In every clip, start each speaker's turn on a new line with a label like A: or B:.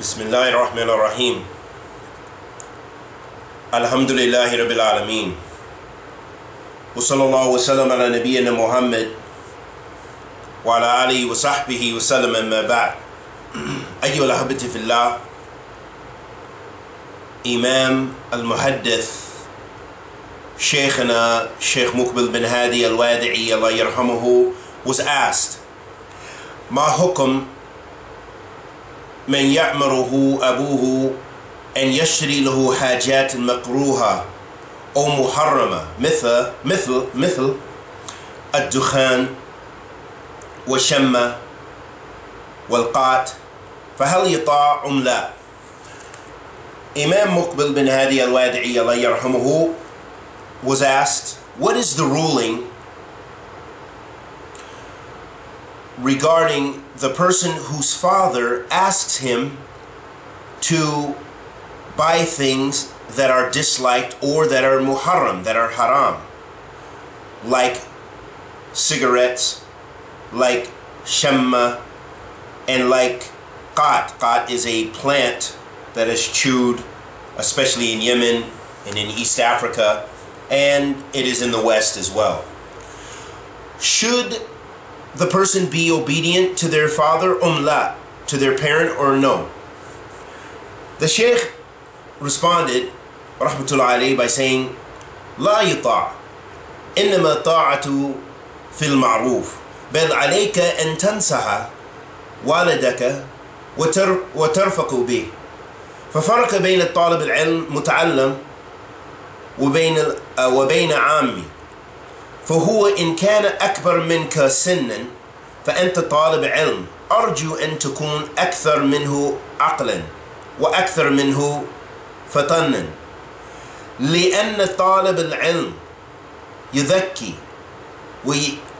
A: بسم الله الرحمن الرحيم الحمد لله رب العالمين وصلى الله وسلم على نبينا محمد وعلى آله وصحبه وسلم أما بعد أيها الأحبة في الله إمام المحدث شيخنا Sheikh Mukbil bin Hadi al-Wadi'i Allah yarhamuhu was asked ما حكم من يأمره أبوه أن يشتري له حاجات مكروهة أو محرمة مثل مثل مثل الدخان والشمة والقات فهل يطاع أم لا؟ Imam Muqbil bin Hadi al-Wadi'i Allah yarhamuhu was asked, what is the ruling regarding the person whose father asks him to buy things that are disliked or that are muharram, that are haram, like cigarettes, like shamma, and like qat. Qat is a plant that is chewed, especially in Yemen and in East Africa, and it is in the West as well. Should the person be obedient to their father um la, to their parent or no? The Sheikh responded, rahmatullah alayhi, by saying, لا يطاع إنما طاعة في المعروف بل عليك أن تنصح والدك وتر وترفق به ففرق بين الطالب العلم متعلم وبين وبين عامي فهو إن كان أكبر منك سنا فأنت طالب علم. أرجو أن تكون أكثر منه عقلا وأكثر منه فطنا. لأن طالب العلم يذكي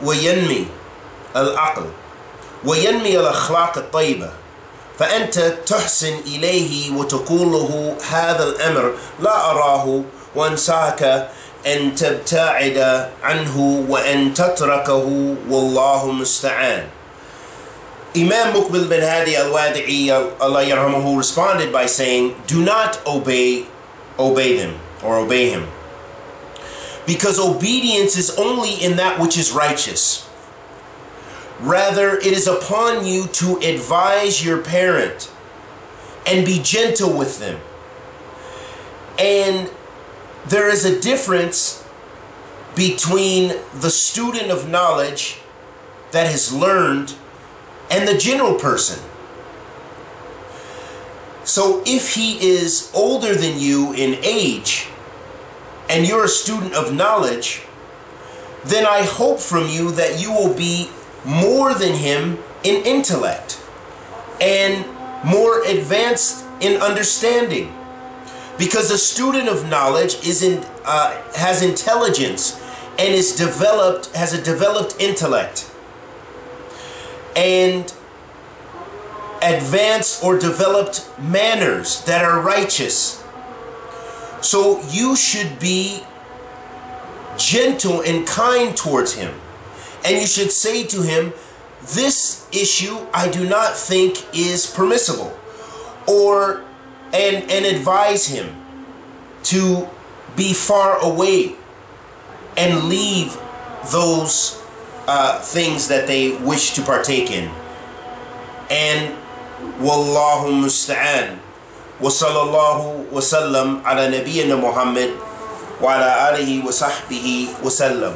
A: وينمي العقل وينمي الأخلاق الطيبة. فأنت تحسن إليه وتقول له هذا الأمر لا أراه وأنساك أن تبتعد عنه وأن تتركه والله مستعان Imam Muqbil bin Hadi al-Wadi'i Allah yarhamuhu responded by saying do not obey obey them or obey him because obedience is only in that which is righteous rather it is upon you to advise your parent and be gentle with them and there is a difference between the student of knowledge that has learned and the general person. So if he is older than you in age and you're a student of knowledge, then I hope from you that you will be more than him in intellect and more advanced in understanding because a student of knowledge is in, uh, has intelligence and is developed has a developed intellect. And advanced or developed manners that are righteous. So you should be gentle and kind towards him. And you should say to him this issue I do not think is permissible. Or and, and advise him to be far away and leave those uh, things that they wish to partake in. And Wallahu musta'an. Wa sallallahu wa sallam ala nabiyyina Muhammad wa ala alihi wa sahbihi wa sallam.